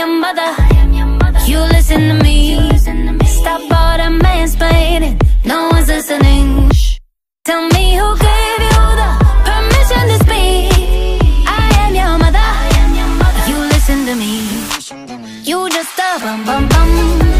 your mother. You listen to me. Stop all the mansplaining. No one's listening. Tell me who gave you the permission to speak. I am your mother. You listen to me. You just a bum bum bum.